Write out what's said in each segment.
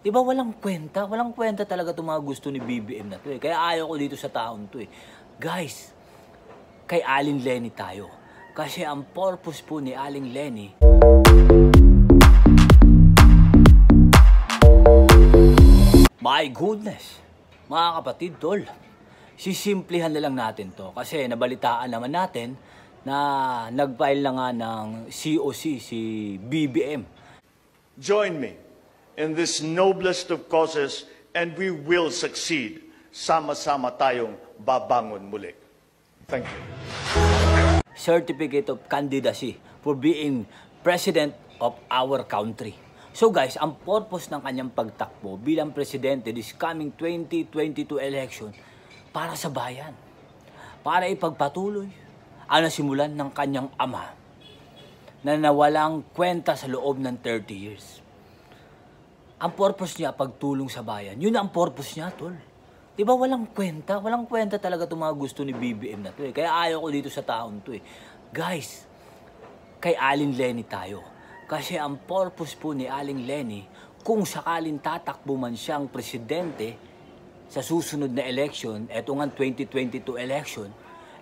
Di walang kwenta? Walang kwenta talaga itong mga gusto ni BBM na to eh. Kaya ayaw ko dito sa taon to eh. Guys, kay Aling Lenny tayo. Kasi ang purpose po ni Aling Lenny My goodness! Mga kapatid, tol. Sisimplihan na lang natin to. Kasi nabalitaan naman natin na nag-file na nga ng COC si BBM. Join me in this noblest of causes and we will succeed. Sama-sama tayong babangon muli. Thank you. Certificate of Candidacy for being President of our country. So guys, ang purpose ng kanyang pagtakbo bilang presidente this coming 2022 election para sa bayan. Para ipagpatuloy ang nasimulan ng kanyang ama na nawalang kwenta sa loob ng 30 years. Ang purpose niya, pagtulong sa bayan. Yun ang purpose niya, tol. Di ba walang kwenta? Walang kwenta talaga itong mga gusto ni BBM na to eh. Kaya ayaw ko dito sa taon to eh. Guys, kay Aling Lenny tayo. Kasi ang purpose po ni Aling Lenny, kung sakaling tatakbo man siyang presidente sa susunod na election, eto nga 2022 election,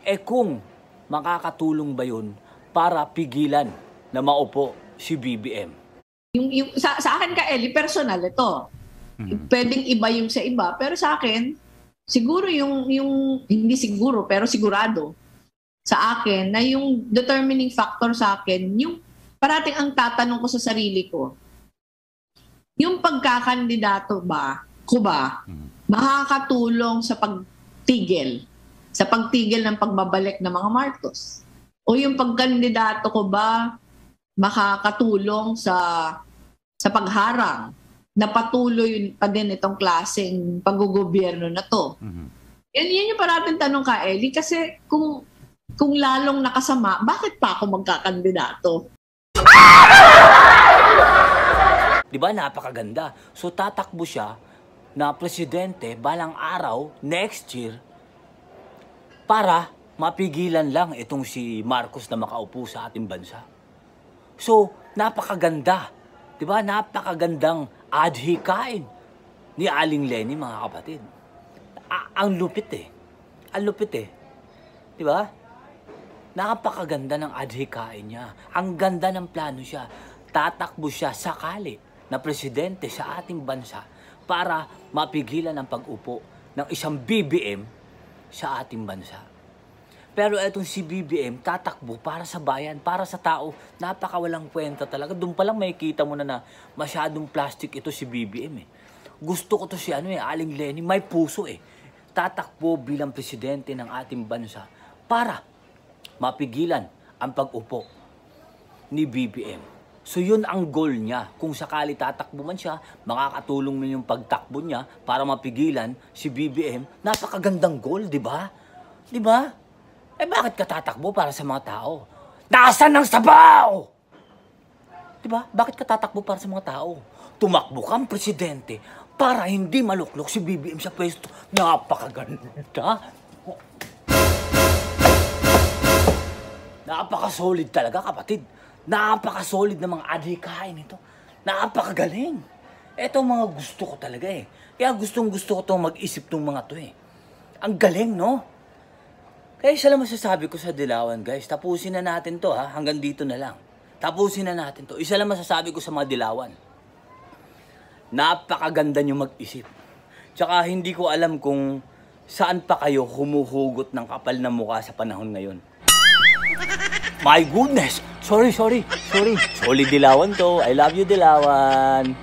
eh kung makakatulong ba yun para pigilan na maupo si BBM? Yung, yung, sa, sa akin ka, Eli, personal ito. Pwedeng iba yung sa iba. Pero sa akin, siguro yung, yung, hindi siguro, pero sigurado sa akin na yung determining factor sa akin, yung parating ang tatanong ko sa sarili ko, yung pagkakandidato ba, ko ba, makakatulong sa pagtigil, sa pagtigil ng pagbabalik ng mga Marcos? O yung pagkandidato ko ba makakatulong sa sa pagharang na patuloy pa din itong klaseng paggugobyerno na to? Yan, yan yung parating tanong ka, Eli. Kasi kung kung lalong nakasama, bakit pa ako magkakandidato? Di ba? Napakaganda. So tatakbo siya na presidente balang araw next year para mapigilan lang itong si Marcos na makaupo sa ating bansa. So, napakaganda. Di ba? Napakagandang adhikain ni Aling Lenny, mga kapatid. A- ang lupit eh. Ang lupit eh. Di ba? Napakaganda ng adhikain niya. Ang ganda ng plano siya. Tatakbo siya sakali na presidente sa ating bansa para mapigilan ang pag-upo ng isang BBM sa ating bansa. Pero etong si BBM, tatakbo para sa bayan, para sa tao. Napakawalang kwenta talaga. Doon pa lang makikita mo na na masyadong plastic ito si BBM eh. Gusto ko to si ano eh, Aling Lenny, may puso eh. Tatakbo bilang presidente ng ating bansa para mapigilan ang pag-upo ni BBM. So yun ang goal niya. Kung sakali tatakbo man siya, makakatulong na yung pagtakbo niya para mapigilan si BBM. Napakagandang goal, di ba? Di ba? Eh bakit ka tatakbo para sa mga tao? Nasaan ang sabaw? Di ba? Bakit ka tatakbo para sa mga tao? Tumakbo kang presidente para hindi maluklok si BBM sa pwesto. Napakaganda. Napaka-solid talaga, kapatid. Napaka-solid ng mga adhikain ito. Napakagaling. Ito mga gusto ko talaga eh. Kaya gustong gusto ko itong mag-isip ng mga to eh. Ang galing, no? Kaya isa lang masasabi ko sa Dilawan, guys. Tapusin na natin to, ha? Hanggang dito na lang. Tapusin na natin to. Isa lang masasabi ko sa mga Dilawan. Napakaganda nyo mag-isip. Tsaka hindi ko alam kung saan pa kayo humuhugot ng kapal na mukha sa panahon ngayon. My goodness! Sorry, sorry, sorry. Sorry, Dilawan to. I love you, Dilawan.